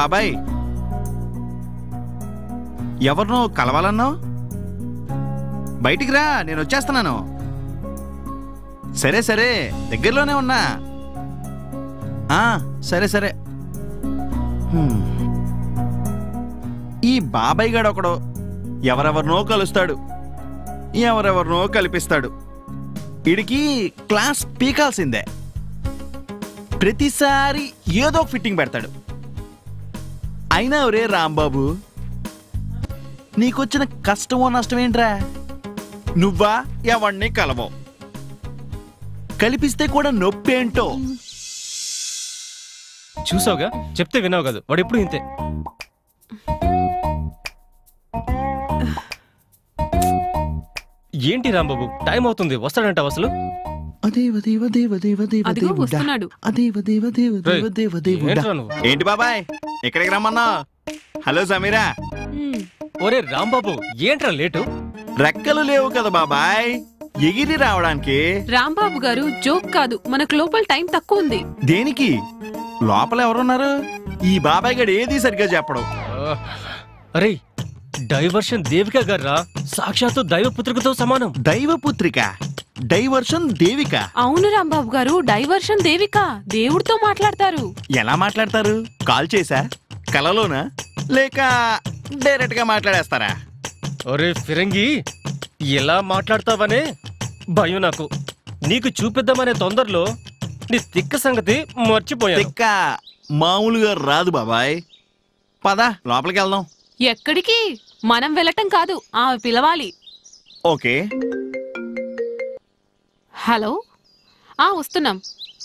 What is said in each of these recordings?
బాబాయ్. ఎవరినో కలవాలన్నావు? బయటికి రా నేను వచ్చేస్తున్నాను. సరే సరే దగ్గరలోనే ఉన్నా. ఆ, సరే సరే. ఈ బాబాయ్ గాడు ఒకడు ఎవరెవరినో కలుస్తాడు. ఎవరెవరినో కల్పిస్తాడు. ఇడికి క్లాస్ పీకాల్సిందే. ప్రతిసారి ఏదో ఫిట్టింగ్ పెడతాడు. అయినా ఒరే రాంబాబు నీకొచ్చిన కష్టమో నష్టమేంట్రా? నువ్వా ఎవణ్ణి కలవో? కలిపిస్తే కూడా నొప్పేంటో? చూసావుగా? చెప్తే వినావు కాదు. వాడు ఎప్పుడు ఇంతే? ఏంటి రాంబాబు? టైం అవుతుంది. వస్తాడంట అసలు? అదిగో. వస్తున్నాడు. ఏంటి బాబాయ్? ఎక్కడికి రమ్మన్నా? హలో సమీరా. ఒరే రాంబాబు ఏంట్రా లేటు? రెక్కలు లేవు కదా బాబాయ్. ఎగిరి రావడానికి. రాంబాబు గారు జోక్ కాదు. మనకు లోపల టైం తక్కువ ఉంది. దేనికి? లోపల ఎవరున్నారు? ఈ బాబాయ్ గడు ఏది సరిగ్గా చెప్పడం. అరే డైవర్షన్ దేవిక గారా సాక్షాత్తు దైవపుత్రికతో సమానం. దైవపుత్రిక డైవర్షన్ దేవిక. అవును రాంబాబు గారు డైవర్షన్ దేవిక. దేవుడితో మాట్లాడతారు. ఎలా మాట్లాడతారు? కాల్ చేసా? కలలోనా? లేక డైరెక్ట్గా మాట్లాడేస్తారా? ఒరే ఫిరంగి ఎలా మాట్లాడతావనే భయం నాకు. నీకు చూపిద్దామనే తొందరలో నీ తిక్క సంగతి మర్చిపోయాను. తిక్క మామూలుగా రాదు బాబాయ్. పద లోపలికి వెళ్దాం ఎక్కడికి? మనం వెళ్ళటం కాదు ఆమె పిలవాలి. ఓకే. హలో? ఆ వస్తున్నాం.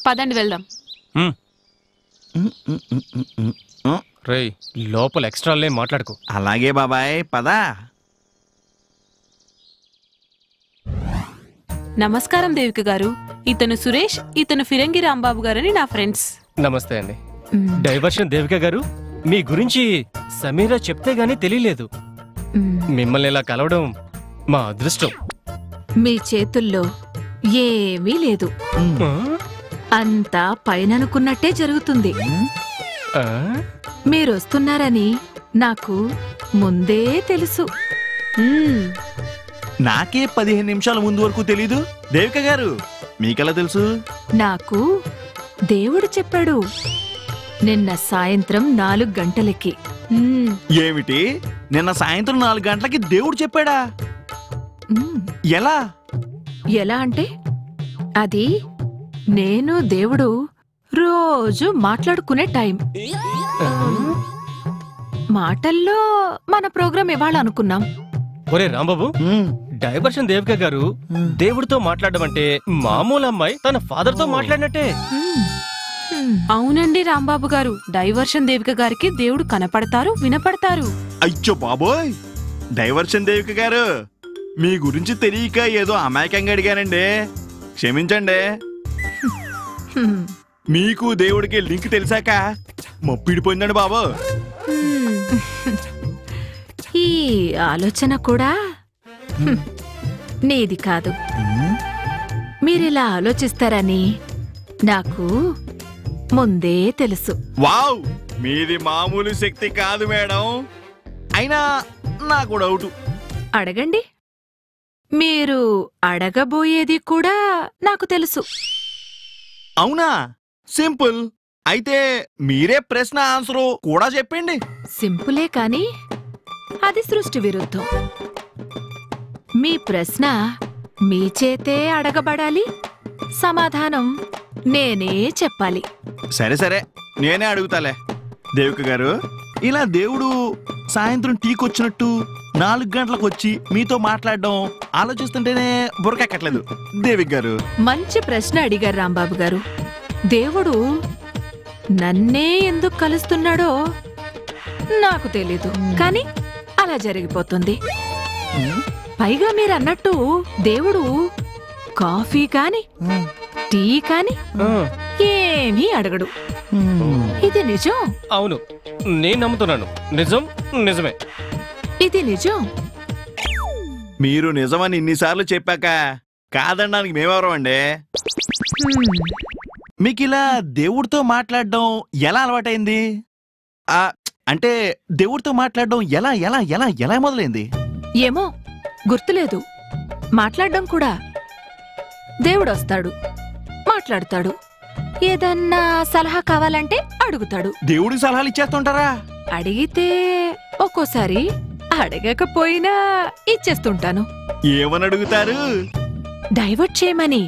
పదండి వెళ్దాం. రేయ్ లోపల ఎక్స్ట్రాలే మాట్లాడుకో. అలాగే బాబాయ్ పద. నమస్కారం దేవిక గారు. ఇతను సురేష్ ఇతను ఫిరంగి రాంబాబు గారని నా ఫ్రెండ్స్. నమస్తే అండి. డైవర్షన్ దేవిక గారు? మీ గురించి సమీరా చెప్తే గానీ తెలియలేదు. మిమ్మల్ని ఇలా కలవడం మా అదృష్టం. మీ చేతుల్లో ఏమీ లేదు? అంతా పైననుకున్నట్టే జరుగుతుంది. ఆ? మీరొస్తున్నారని నాకు ముందే తెలుసు. నాకే పదిహేను నిమిషాల ముందు వరకు తెలీదు. దేవిక గారు మీకెలా తెలుసు? నాకు దేవుడు చెప్పాడు. నిన్న సాయంత్రం నాలుగు గంటలకి. ఏమిటి? నిన్న సాయంత్రం నాలుగు గంటలకి దేవుడు చెప్పాడా? ఎలా? ఎలా అంటే అది నేను దేవుడు రోజు మాట్లాడుకునే టైం? మాటల్లో మన ప్రోగ్రాం ఇవాళ అనుకున్నాం. ఒరే రాంబాబు డైవర్షన్ దేవిక గారు దేవుడితో మాట్లాడడం అంటే మామూలు అమ్మాయి తన ఫాదర్తో మాట్లాడినట్టే అవునండి రాంబాబు గారు. డైవర్షన్ దేవిక గారికి దేవుడు కనపడతారు వినపడతారు. అయ్యో బాబోయ్! డైవర్షన్ దేవిక గారు మీ గురించి తెలియక ఏదో అమాయకంగా అడిగానండి. క్షమించండి. మీకు దేవుడికి లింక్ తెలిసాక మప్పిడిపోయిందండి బాబు. ఈ ఆలోచన కూడా? నీది కాదు. మీరిలా ఆలోచిస్తారని నాకు ముందే తెలుసు. వావ్! మీది మామూలు శక్తి కాదు మేడం. అయినా నాకు డౌట్. అడగండి. మీరు అడగబోయేది కూడా నాకు తెలుసు. అవునా? సింపుల్. అయితే మీరే ప్రశ్న ఆన్సరు కూడా చెప్పండి. సింపులే కాని అది సృష్టి విరుద్ధం. మీ ప్రశ్న మీ చేతే అడగబడాలి. సమాధానం నేనే చెప్పాలి. సరే సరే. నేనే అడుగుతాలే. దేవిక గారు ఇలా దేవుడు సాయంత్రం టీకొచ్చినట్టు నాలుగు గంటలకు వచ్చి మీతో మాట్లాడడం ఆలోచిస్తుంటేనే బురకెక్కట్లేదు దేవిక గారు. మంచి ప్రశ్న అడిగారు రాంబాబు గారు. దేవుడు నన్నే ఎందుకు కలుస్తున్నాడో నాకు తెలీదు. కానీ అలా జరిగిపోతుంది. పైగా మీరన్నట్టు దేవుడు కాఫీ కాని టీ కాని ఏమీ అడగడు. ఇది నిజం? అవును. నేను నమ్ముతున్నాను. నిజం నిజమే. ఇది నిజం? మీరు నిజమని ఇన్నిసార్లు చెప్పాక కాదనడానికి మేమెవరం అండి. మీకు ఇలా దేవుడితో మాట్లాడడం ఎలా అలవాటైంది? ఆ అంటే దేవుడితో మాట్లాడడం ఎలా ఎలా ఎలా ఎలా మొదలైంది? ఏమో గుర్తులేదు. మాట్లాడడం కూడా దేవుడొస్తాడు. మాట్లాడతాడు. ఏదన్నా సలహా కావాలంటే అడుగుతాడు. దేవుడికి సలహాలు ఇచ్చేస్తుంటారా? అడిగితే ఒక్కోసారి అడగకపోయినా ఇచ్చేస్తుంటాను. ఏమని అడుగుతారు? డైవర్ట్ చేయమని.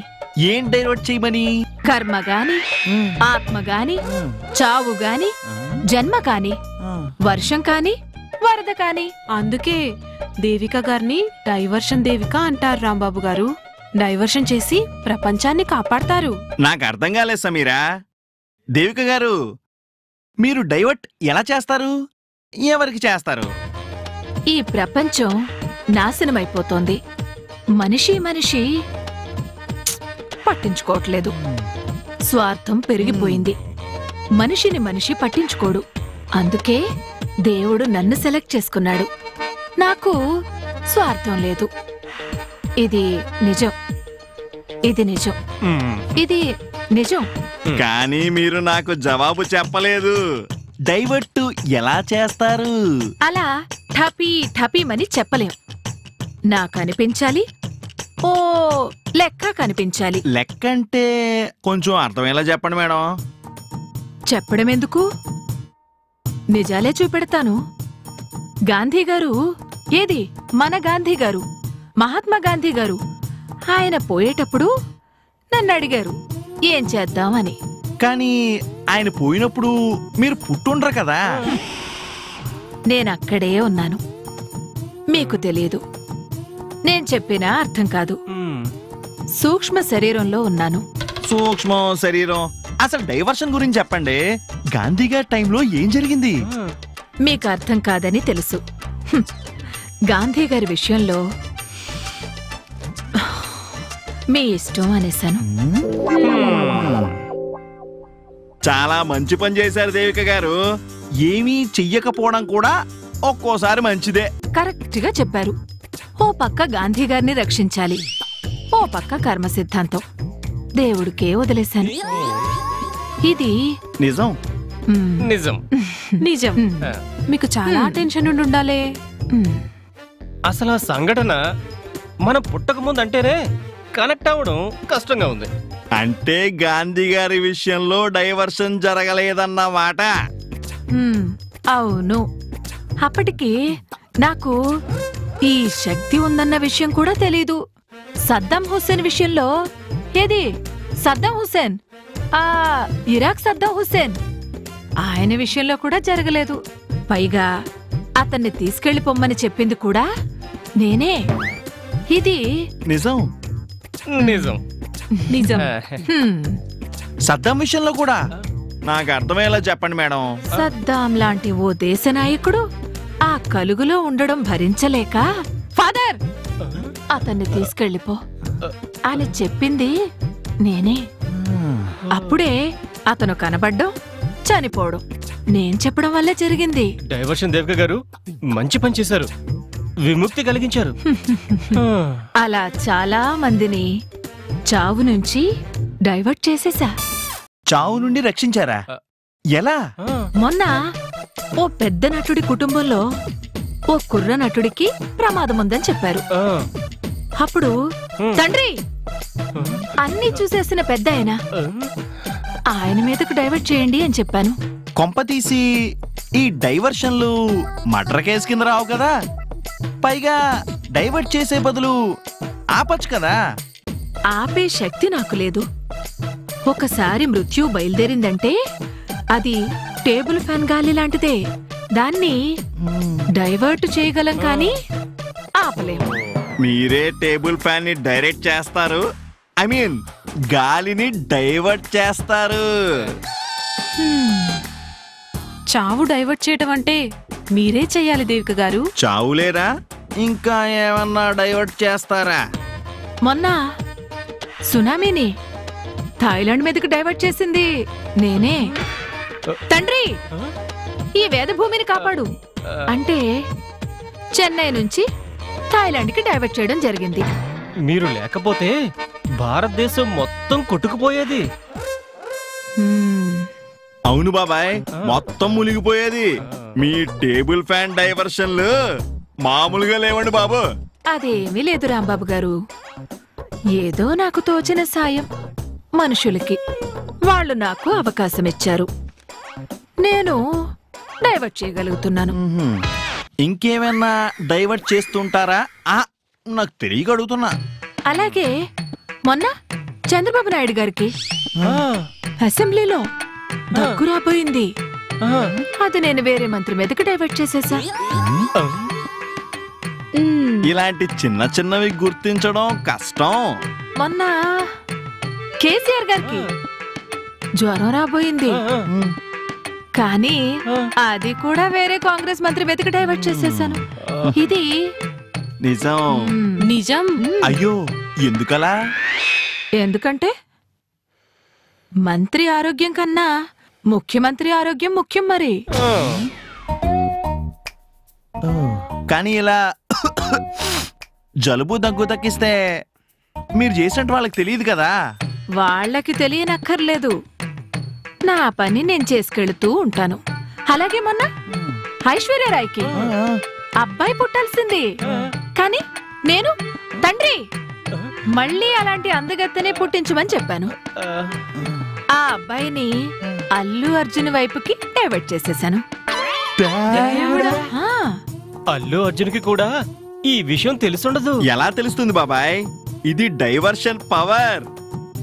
ఏం డైవర్ట్ చేయమని? కర్మ గాని ఆత్మ గాని చావు గాని జన్మ కాని వర్షం కాని వరద కాని. అందుకే దేవిక గారిని డైవర్షన్ దేవిక అంటారు రాంబాబు గారు. డైవర్షన్ చేసి ప్రపంచాన్ని కాపాడతారు. నాకు అర్థం కాలేదు సమీరా. దేవిక గారు మీరు డైవర్ట్ ఎలా చేస్తారు? ఎవరికి చేస్తారు? ఈ ప్రపంచం నాశనమైపోతోంది. మనిషి మనిషి పట్టించుకోవట్లేదు. స్వార్థం పెరిగిపోయింది. మనిషిని మనిషి పట్టించుకోడు. అందుకే దేవుడు నన్ను సెలెక్ట్ చేసుకున్నాడు. నాకు స్వార్థం లేదు. ఇది నిజం. ఇది నిజం. ఇది నిజం. కానీ మీరు నాకు జవాబు చెప్పలేదు. డైవర్ట్ ఎలా చేస్తారు? అలా ఠపీ ఠపీమని చెప్పలేం. నాకు అనిపించాలి. ఓ లెక్క కనిపించాలి. లెక్క అంటే కొంచెం అర్థమయ్యేలా చెప్పండి మేడం. చెప్పడం ఎందుకు నిజాలే చూపెడతాను. గాంధీ గారు ఏది? మన గాంధీ గారు. మహాత్మా గాంధీ గారు. ఆయన పోయేటప్పుడు నన్ను అడిగారు ఏం చేద్దామని? కానీ ఆయన పోయినప్పుడు మీరు పుట్టుండ్రు కదా. నేనక్కడే ఉన్నాను. మీకు తెలియదు నేను చెప్పినా అర్థం కాదు. సూక్ష్మ శరీరంలో ఉన్నాను. సూక్ష్మం శరీరం. అసలు డైవర్షన్ గురించి చెప్పండి. గాంధీ గారి టైంలో ఏం జరిగింది? మీకు అర్థం కాదని తెలుసు. గాంధీ గారి విషయంలో మీ ఇష్టం అనేశాను చాలా మంచి పని చేశారు దేవిక గారు. ఏమీ చెయ్యకపోవడం కూడా ఒక్కోసారి మంచిదే. కరెక్ట్గా చెప్పారు. ఓ పక్క గాంధీ గారిని రక్షించాలి. ఓ పక్క కర్మ సిద్ధాంతం. దేవుడికే వదిలేశాను. ఇది నిజం? నిజం. నిజం. మీకు చాలా టెన్షన్ ఉండి ఉండాలే. అసలు ఆ సంఘటన మనం పుట్టక ముందు అంటేనే కనెక్ట్ అవ్వడం కష్టంగా ఉంది. అంటే గాంధీ గారి విషయంలో డైవర్షన్ జరగలేదన్నమాట. అవును. అప్పటికి నాకు ఈ శక్తి ఉందన్న విషయం కూడా తెలీదు. సద్దాం హుస్సేన్ విషయంలో ఏది? సద్దాం హుస్సేన్? ఆ ఇరాక్ సద్దాం హుస్సేన్. ఆయన విషయంలో కూడా జరగలేదు. పైగా అతన్ని తీసుకెళ్ళిపోమ్మని చెప్పింది కూడా నేనే. ఇది నిజం. నిజం. నిజం. సద్దం విషయంలో కూడా నాకు అర్థమయ్యేలా చెప్పండి మేడం. సద్దాం లాంటి ఓ దేశ నాయకుడు ఆ కలుగులో ఉండడం భరించలేక ఫాదర్! అతన్ని తీసుకెళ్ళిపో. అని చెప్పింది నేనే. అప్పుడే అతను కనబడ్డం చనిపోవడం. నేను చెప్పడం వల్లే జరిగింది. డైవర్షన్ దేవిక గారు మంచి పని చేశారు. విముక్తి కలిగించారు. అలా చాలా మందిని చావు నుంచి డైవర్ట్ చేసేసా. చావు నుండి రక్షించారా? ఎలా? మొన్న ఓ పెద్ద నటుడి కుటుంబంలో ఓ కుర్ర నటుడికి ప్రమాదం ఉందని చెప్పారు. అప్పుడు. తండ్రి అన్ని చూసేసిన పెద్ద ఆయన ఆయన మీదకు డైవర్ట్ చేయండి అని చెప్పాను. కొంప తీసి ఈ డైవర్షన్లు మర్డర్ కేసు కింద రావు కదా. పైగా డైవర్ట్ చేసే బదులు ఆపచ్చు కదా. ఆపే శక్తి నాకు లేదు. ఒకసారి మృత్యు బయలుదేరిందంటే అది టేబుల్ ఫ్యాన్ గాలి లాంటిదే. దాన్ని డైవర్ట్ చేయగలం కానీ ఆపలేము మీరే టేబుల్ ఫ్యాన్ని డైరెక్ట్ చేస్తారు. ఐ మీన్ గాలిని డైవర్ట్ చేస్తారు. చావు డైవర్ట్ చేయటం అంటే మీరే చెయ్యాలి దేవిక గారు. చావులేరా? ఇంకా ఏమన్నా డైవర్ట్ చేస్తారా? మొన్న సునామీని థాయిలాండ్ మీదకి డైవర్ట్ చేసింది నేనే. తండ్రి ఈ వేద భూమిని కాపాడు. అంటే చెన్నై నుంచి థాయిలాండ్కి డైవర్ట్ చేయడం జరిగింది. మీరు లేకపోతే భారతదేశం మొత్తం కొట్టుకుపోయేది. అవును బాబాయ్ మొత్తం మునిగిపోయేది. మీ టేబుల్ ఫ్యాన్ డైవర్షన్లు మామూలుగా లేవండి బాబు. అదేమీ లేదు రాంబాబు గారు. ఏదో నాకు తోచిన సాయం మనుషులకి. వాళ్ళు నాకు అవకాశం ఇచ్చారు నేను డైవర్ట్ చేయగలుగుతున్నాను. ఇంకేమైనా డైవర్ట్ చేస్తుంటారా? ఆ, నాకు తెలియక అడుగుతున్నా. అలాగే మొన్న చంద్రబాబు నాయుడు గారికి అసెంబ్లీలో దగ్గు రాబోయింది. అది నేను వేరే మంత్రి మీదకి డైవర్ట్ చేసేసా. ఇలాంటి చిన్న చిన్నవి గుర్తించడం కష్టం. మొన్న కేసీఆర్ గారికి జ్వరం రాబోయింది. కానీ. అది కూడా వేరే కాంగ్రెస్ మంత్రి వెతికి డైవర్ట్ చేసేసాను. ఇది నిజం. నిజం. అయ్యో ఎందుకలా? ఎందుకంటే మంత్రి ఆరోగ్యం కన్నా ముఖ్యమంత్రి ఆరోగ్యం ముఖ్యం మరి. కానీ ఇలా జలుబు దగ్గు తగ్గిస్తే మీరు చేసినట్టు వాళ్ళకి తెలియదు కదా. వాళ్ళకి తెలియనక్కర్లేదు. నా పని నేను చేసుకెళ్తూ ఉంటాను. అలాగే మొన్న ఐశ్వర్యరాయ్కి అబ్బాయి పుట్టాల్సింది. కానీ నేను తండ్రి. మళ్ళీ అలాంటి అందగత్తెనే పుట్టించమని చెప్పాను. ఆ. అబ్బాయిని అల్లు అర్జున్ వైపుకి డైవర్ట్ చేసేశాను ఆ, అల్లు అర్జున్కి కూడా ఈ విషయం తెలుసుండదు. ఎలా తెలుస్తుంది బాబాయ్? ఇది డైవర్షన్ పవర్.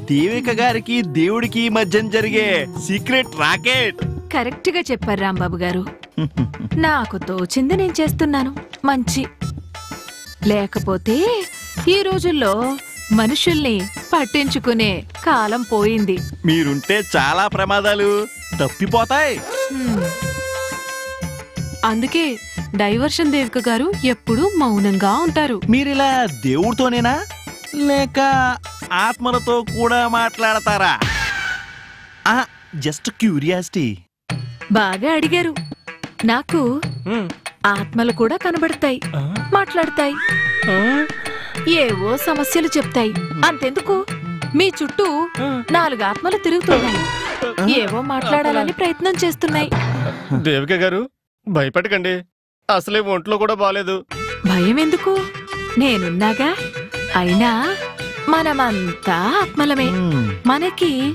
దేవిక గారికి దేవుడికి మధ్య జరిగే సీక్రెట్ రాకెట్. కరెక్ట్గా చెప్పారు రాంబాబు గారు. నాకు తోచింది నేను చేస్తున్నాను. మంచి. లేకపోతే ఈ రోజుల్లో మనుషుల్ని పట్టించుకునే కాలం పోయింది. మీరుంటే చాలా ప్రమాదాలు. తప్పిపోతాయి. అందుకే డైవర్షన్ దేవిక గారు ఎప్పుడూ మౌనంగా ఉంటారు. మీరిలా దేవుడితోనేనా? లేక ఆత్మలతో కూడా మాట్లాడతారా? Just curiosity. బాగా అడిగారు. నాకు. ఆత్మలు కూడా కనబడతాయి. మాట్లాడతాయి. ఏవో సమస్యలు చెప్తాయి. అంతెందుకు? మీ చుట్టూ. నాలుగు ఆత్మలు తిరుగుతున్నాయి. ఏవో మాట్లాడాలని ప్రయత్నం చేస్తున్నాయి. దేవిక గారు భయపెట్టకండి అసలే ఒంట్లో కూడా బాలేదు. భయం ఎందుకు నేనున్నాగా? అయినా మనమంతా ఆత్మలమే. మనకి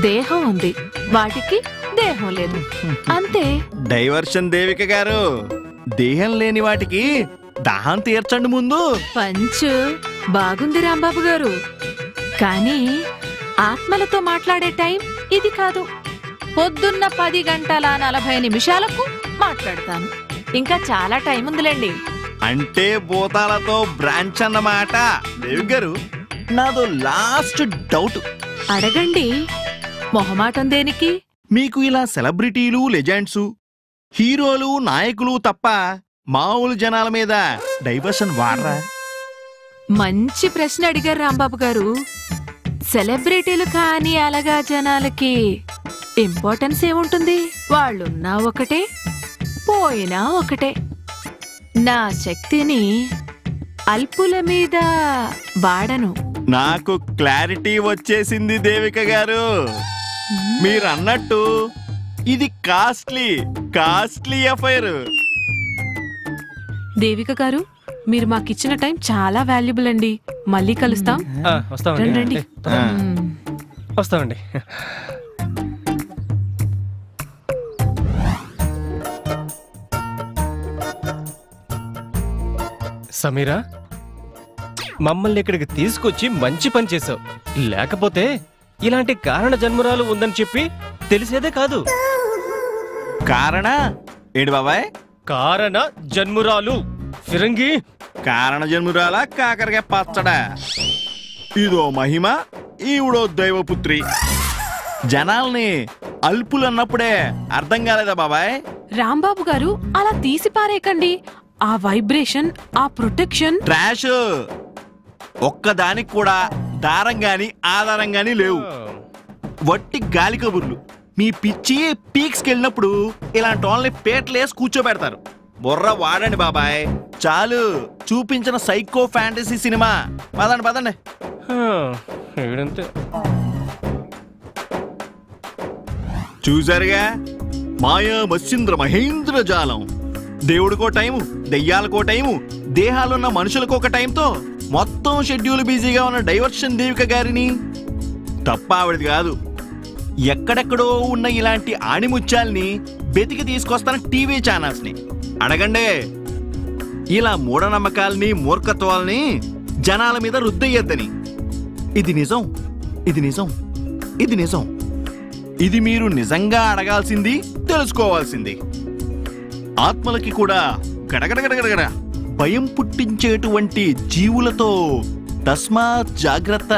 దేహం ఉంది. వాటికి దేహం లేదు. అంతే. డైవర్షన్ దేవిక గారు. దేహం లేని వాటికి దాహం తీర్చండి ముందు. పంచు బాగుంది రాంబాబు గారు. కానీ ఆత్మలతో మాట్లాడే టైం ఇది కాదు. పొద్దున్న పది గంటల నలభై నిమిషాలకు మాట్లాడతాను. ఇంకా చాలా టైం ఉందిలేండి. అంటే భూతాలతో బ్రాంచ్ అన్నమాట. దేవి గారు నాదో లాస్ట్ డౌట్. అడగండి. మొహమాటం దేనికి? మీకు ఇలా సెలబ్రిటీలు లెజెండ్స్ హీరోలు నాయకులు తప్ప మామూలు జనాల మీద డైవర్షన్ వాడరా? మంచి ప్రశ్న అడిగారు రాంబాబు గారు. సెలబ్రిటీలు కానీ అలాగా జనాలకి ఇంపార్టెన్స్ ఏముంటుంది? వాళ్ళున్నా ఒకటే పోయినా ఒకటే. నా శక్తిని అల్పుల మీద వాడను. నాకు క్లారిటీ వచ్చేసింది దేవిక గారు. మీరు అన్నట్టు ఇది కాస్ట్లీ కాస్ట్లీ అఫైర్. దేవిక గారు మీరు మాకిచ్చిన టైం చాలా వాల్యుబుల్ అండి. మళ్ళీ కలుస్తాం. ఆ, వస్తామండి. రండి. వస్తామండి. సమీరా మమ్మల్ని ఇక్కడికి తీసుకొచ్చి మంచి పని చేసావు లేకపోతే ఇలాంటి కారణ జన్మరాలు ఉందని చెప్పి తెలిసేదే కాదు. కారణ? ఏంటి బాబాయ్? కారణ జన్మురాలు. ఫిరంగి. కారణ జన్మురాల కాకరగా పచ్చడా. ఇదో మహిమ ఈవిడో దైవపుత్రి. జనాల్ని అల్పులు అన్నప్పుడే అర్థం కాలేదా బాబాయ్? రాంబాబు గారు అలా తీసి పారేయకండి. ఆ వైబ్రేషన్ ఆ ప్రొటెక్షన్. ట్రాష్. ఒక్కదానికి కూడా దారం గాని ఆధారం గాని లేవు. వట్టి గాలి కబుర్లు. మీ పిచ్చి పీక్స్కి వెళ్ళినప్పుడు ఇలాంటి వాళ్ళని పేట్లేసి కూర్చోబెడతారు. బుర్ర వాడండి బాబాయ్. చాలు చూపించిన సైకో ఫ్యాంటసీ సినిమా. పదండి పదండి. చూసారుగా? మాయా మత్స్యంద్ర మహేంద్ర జాలం. దేవుడికో టైము దెయ్యాలకో టైము దేహాలున్న మనుషులకు ఒక టైంతో మొత్తం షెడ్యూల్ బిజీగా ఉన్న డైవర్షన్ దేవిక గారిని తప్ప ఆవిడది కాదు. ఎక్కడెక్కడో ఉన్న ఇలాంటి ఆణిముత్యాల్ని బెతికి తీసుకొస్తాన టీవీ ఛానల్స్ని. అడగండి. ఇలా మూఢనమ్మకాల్ని మూర్ఖత్వాల్ని జనాల మీద రుద్దయ్యద్దని. ఇది నిజం ఇది నిజం ఇది నిజం. ఇది మీరు నిజంగా అడగాల్సింది తెలుసుకోవాల్సింది. ఆత్మలకి కూడా గడగడగడగడగడ భయం పుట్టించేటువంటి జీవులతో తస్మాత్ జాగ్రత్త.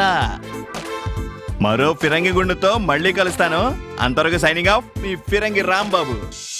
మరో ఫిరంగి గుండుతో మళ్ళీ కలుస్తాను. అంతవరకు సైనింగ్ ఆఫ్ మీ ఫిరంగి రాంబాబు.